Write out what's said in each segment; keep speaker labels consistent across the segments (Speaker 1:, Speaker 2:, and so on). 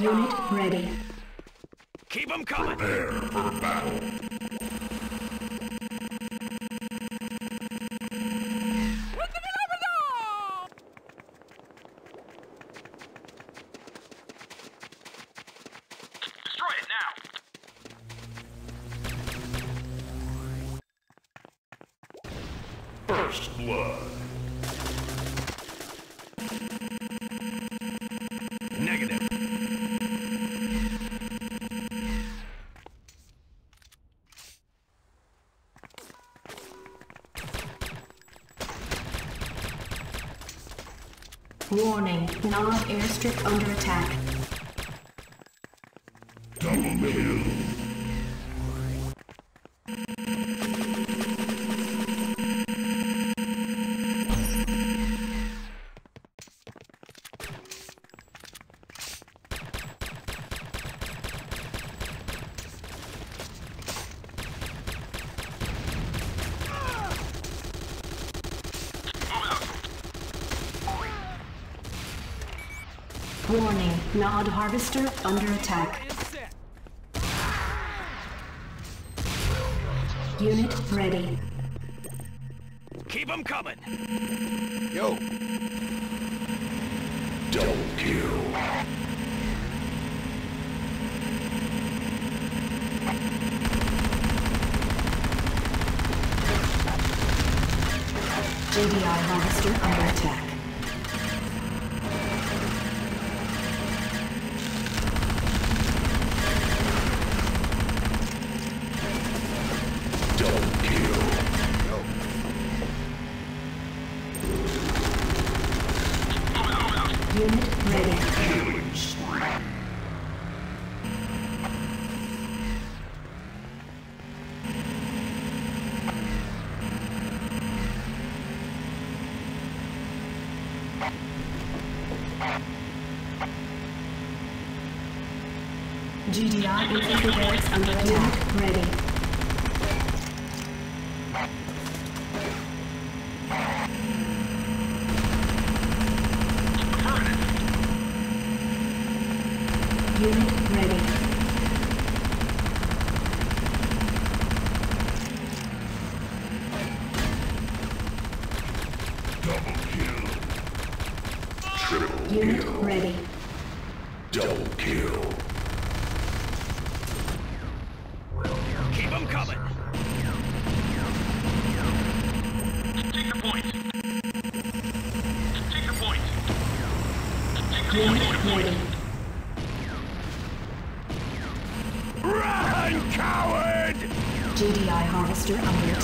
Speaker 1: Unit ready.
Speaker 2: Keep them coming.
Speaker 3: Prepare for battle.
Speaker 1: Warning. Nod airstrip under attack. Harvester under attack. Unit ready.
Speaker 2: Keep them coming.
Speaker 4: Yo,
Speaker 3: Double kill.
Speaker 1: GDI harvester under attack.
Speaker 3: Double kill.
Speaker 4: yo.
Speaker 1: Unit ready.
Speaker 3: Killing spree.
Speaker 1: GDI infantry barracks under attack. Ready.
Speaker 2: Run, coward!
Speaker 1: GDI harvester under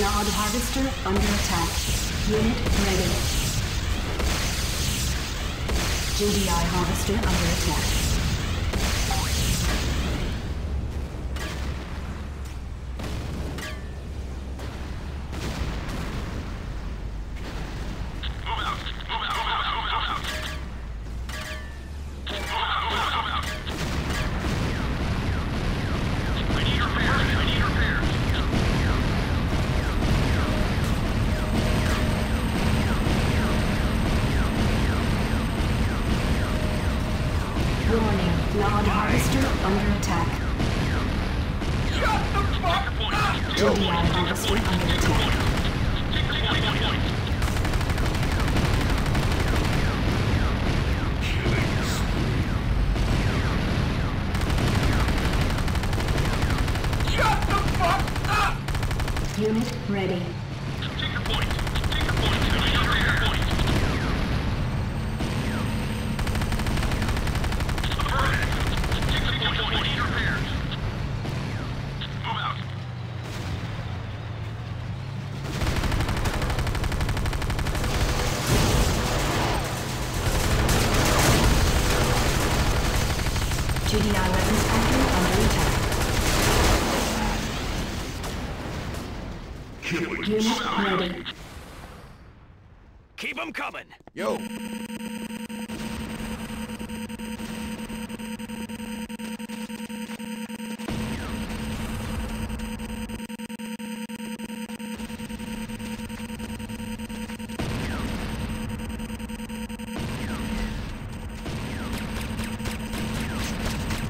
Speaker 1: Nod harvester under attack. Unit ready. GDI harvester under attack.
Speaker 5: coming.
Speaker 1: Yo.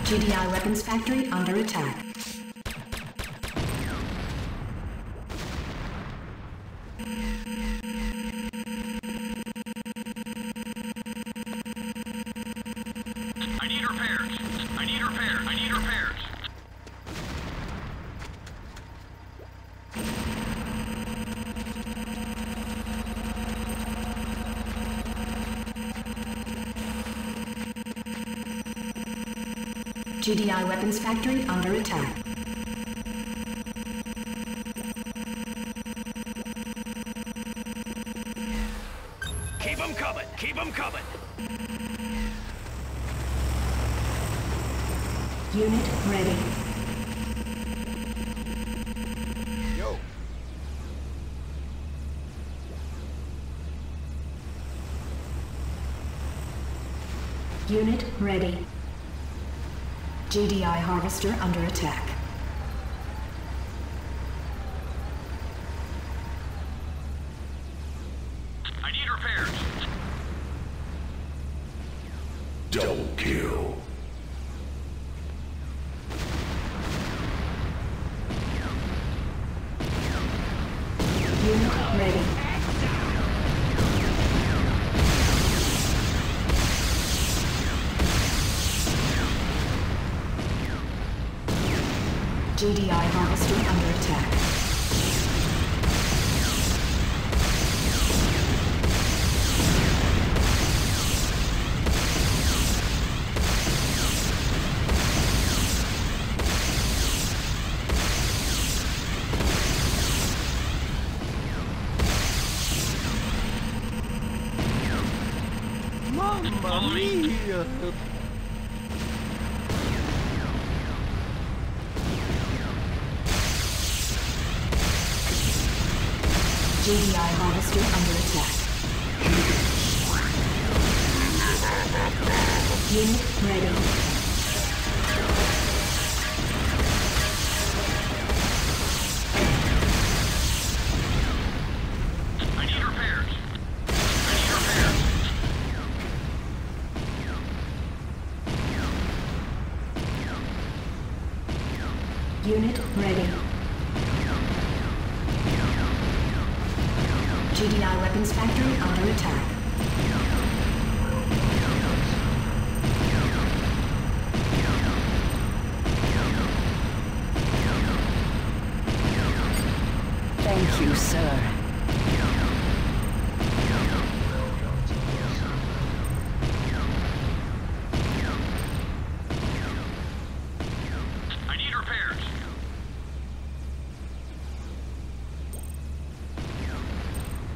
Speaker 2: GDI Weapons Factory under attack. GDI weapons factory under attack.
Speaker 5: Keep them coming! Keep them coming!
Speaker 2: Unit ready.
Speaker 1: Yo!
Speaker 2: Unit ready. GDI harvester under attack. GDI harvester under attack.
Speaker 5: Mamma mia!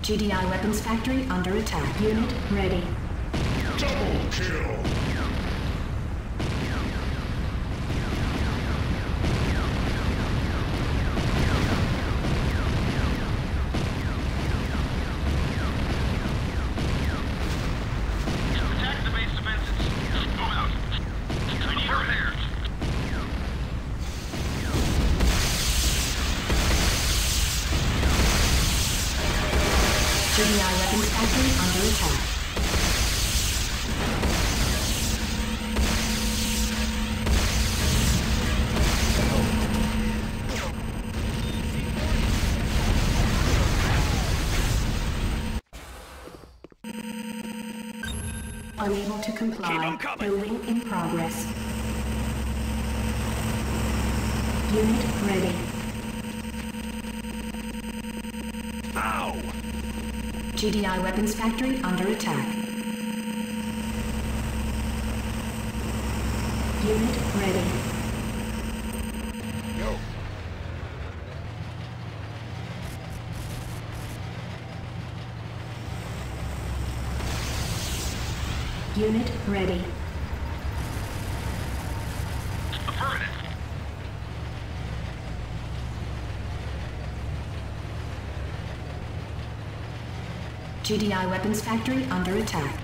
Speaker 2: GDI weapons factory under attack. Unit ready.
Speaker 3: Double kill!
Speaker 2: Unable to comply.
Speaker 6: Keep 'em coming.
Speaker 2: Building in progress. Unit ready.
Speaker 6: Ow!
Speaker 2: GDI weapons factory under attack. Unit ready.
Speaker 1: Yo.
Speaker 2: Unit ready. GDI weapons factory under attack.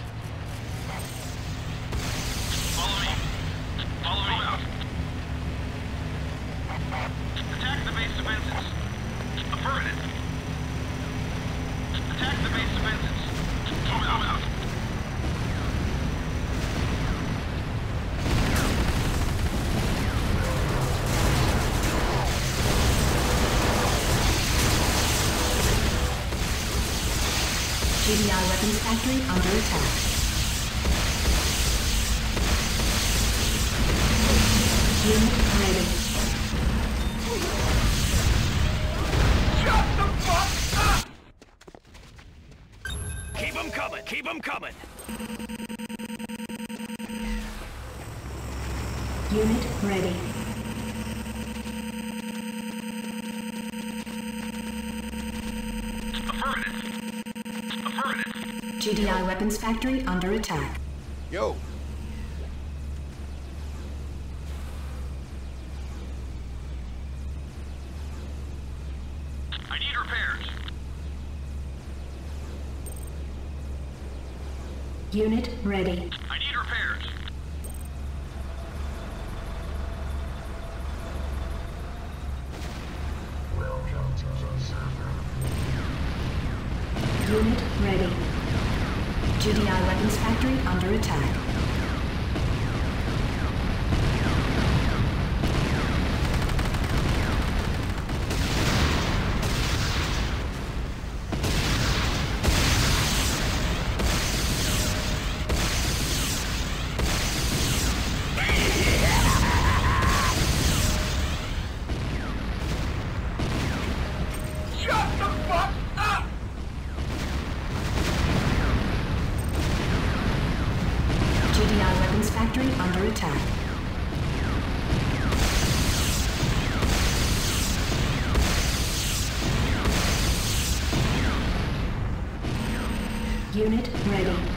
Speaker 6: Keep 'em coming, keep 'em coming.
Speaker 2: Unit ready.
Speaker 3: Affirmative. Affirmative.
Speaker 2: GDI weapons factory under attack.
Speaker 1: Yo.
Speaker 3: I need repairs.
Speaker 2: Unit ready.
Speaker 3: I need repairs.
Speaker 2: Unit ready. GDI weapons factory under attack. Under attack. Unit ready.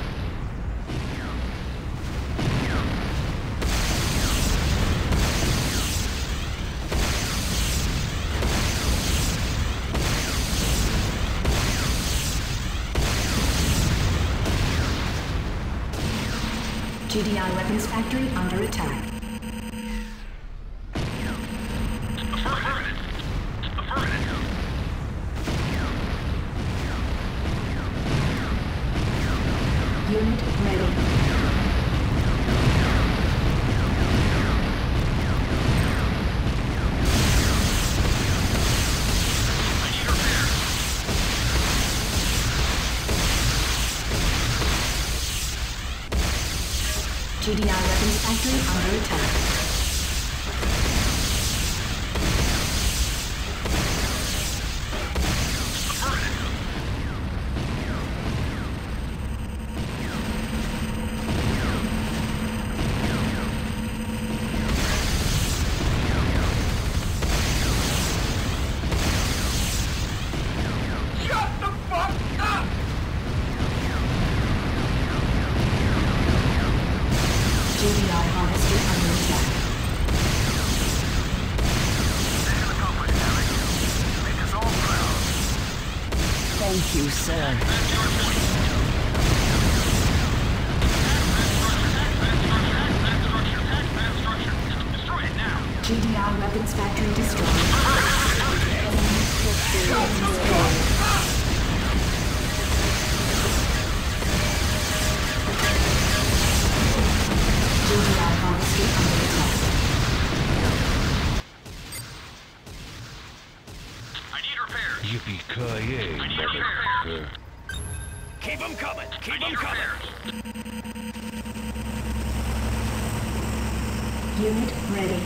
Speaker 2: GDI weapons factory under attack. Harvester under attack.
Speaker 3: Stay in the company, Derek. Make us all proud.
Speaker 5: Thank you, sir.
Speaker 3: That's your choice. Attack
Speaker 1: Unit ready.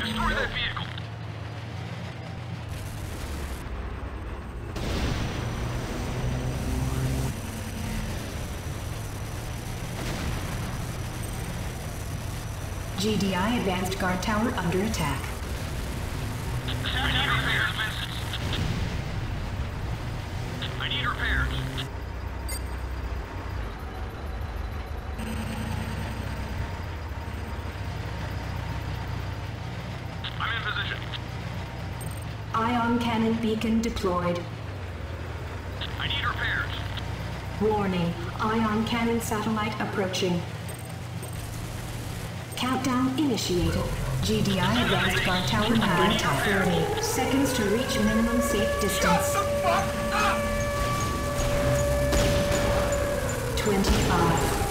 Speaker 2: Destroy that vehicle.
Speaker 1: GDI advanced guard tower under attack.
Speaker 2: I need repairs, miss. I need repairs. I'm in position.
Speaker 1: Ion cannon beacon deployed.
Speaker 2: I need repairs.
Speaker 1: Warning. Ion cannon satellite approaching. Countdown initiated. GDI advanced guard tower attack. 30 seconds to reach minimum safe distance.
Speaker 6: the fuck up!
Speaker 1: 25.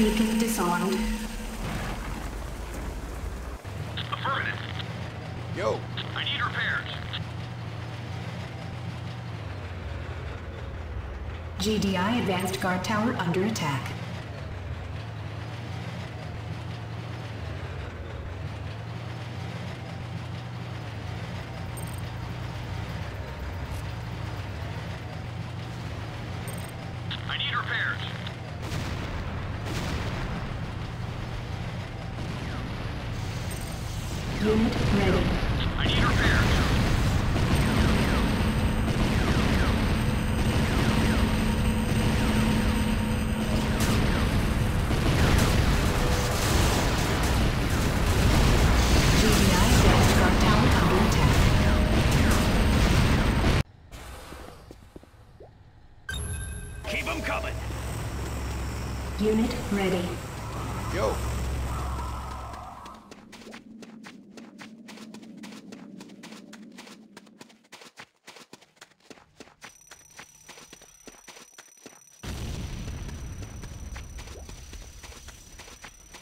Speaker 1: Beacon disarmed.
Speaker 2: Affirmative.
Speaker 4: Yo,
Speaker 2: I need repairs.
Speaker 1: GDI advanced guard tower under attack.
Speaker 2: I need repairs.
Speaker 1: Unit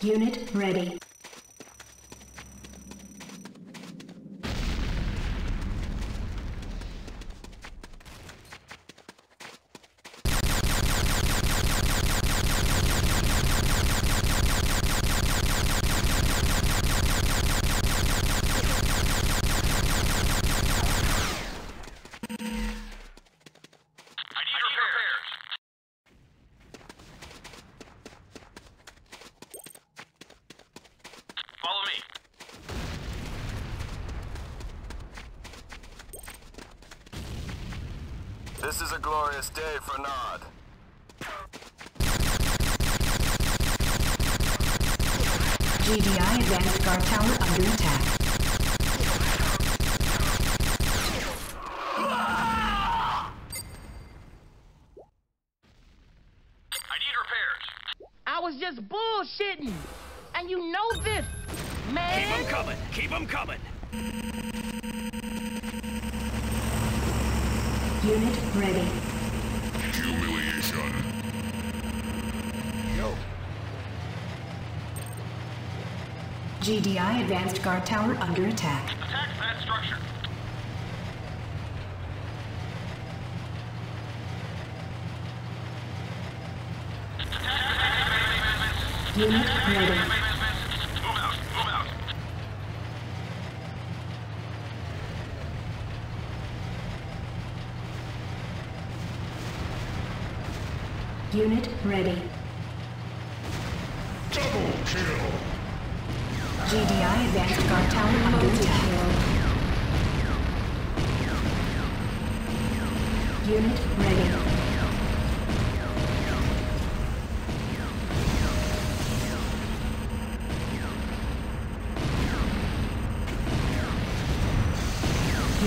Speaker 1: Unit ready.
Speaker 2: I need repairs. Follow me.
Speaker 7: This is a glorious day for Nod.
Speaker 1: GDI advanced guard tower under attack.
Speaker 2: I need repairs.
Speaker 8: I was just bullshitting. And you know this,
Speaker 6: Keep
Speaker 8: man.
Speaker 6: them coming. Keep them coming.
Speaker 1: Unit ready.
Speaker 3: Humiliation.
Speaker 4: yo,
Speaker 1: Advanced guard tower under attack.
Speaker 2: Attack that structure.
Speaker 1: Unit ready.
Speaker 2: Move out. Move out.
Speaker 1: Unit ready.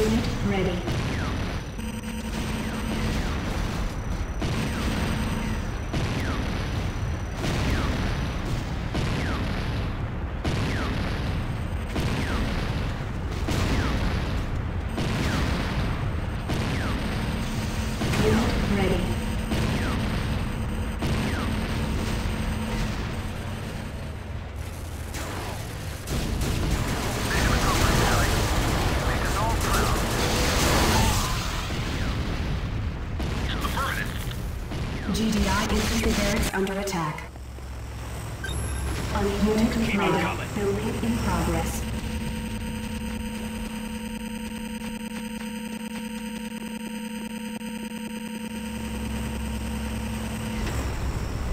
Speaker 1: Unit ready.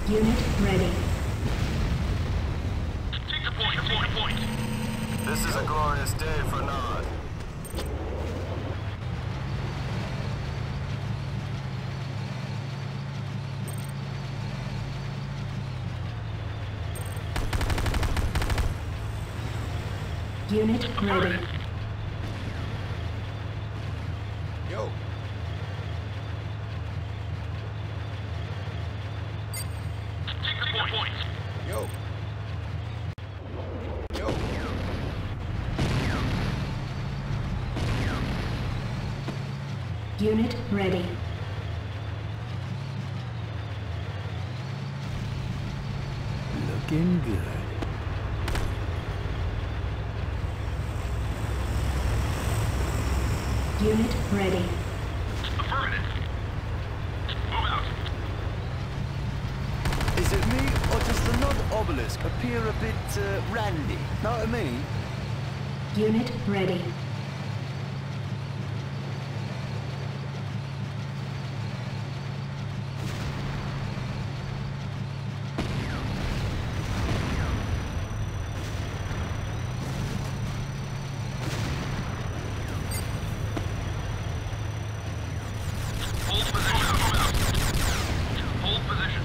Speaker 1: Unit ready.
Speaker 2: Take the point, take the point.
Speaker 7: This is a glorious day for Nod.
Speaker 1: Unit ready.
Speaker 4: Yo.
Speaker 2: Take the point.
Speaker 4: Yo. Yo.
Speaker 1: Unit ready.
Speaker 5: Looking good.
Speaker 1: Unit ready.
Speaker 2: Affirmative. Move out.
Speaker 5: Is it me, or does the Nod obelisk appear a bit uh, randy? Know what I mean?
Speaker 1: Unit ready.
Speaker 2: Hold position. Move out. Hold position.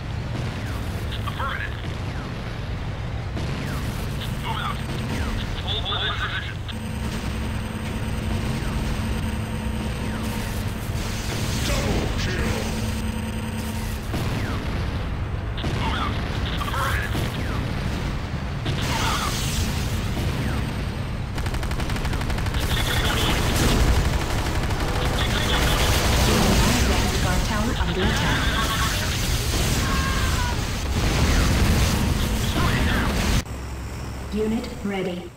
Speaker 2: Affirmative. Move out. Hold, hold position.
Speaker 3: Double kill.
Speaker 2: Move out. Affirmative. Move out.
Speaker 1: GDI advanced guard tower under attack. Unit ready.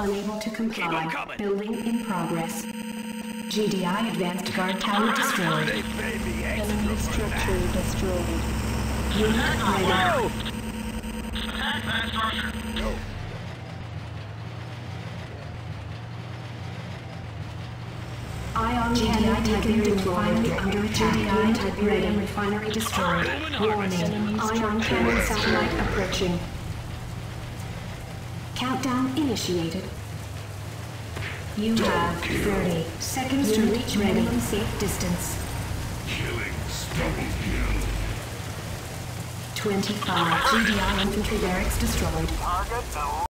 Speaker 1: Unable to comply. Building in progress. GDI advanced guard tower destroyed. Enemy structure destroyed. Unit ready.
Speaker 2: Attack that structure.
Speaker 4: Yo.
Speaker 1: Ion GDI Tiberium refinery under attack. GDI Tiberium refinery destroyed. Warning. Ion cannon satellite approaching. Countdown initiated. You have 30 seconds to reach minimum safe distance.
Speaker 3: Killing double kill.
Speaker 1: 25 GDI infantry barracks destroyed.
Speaker 7: Target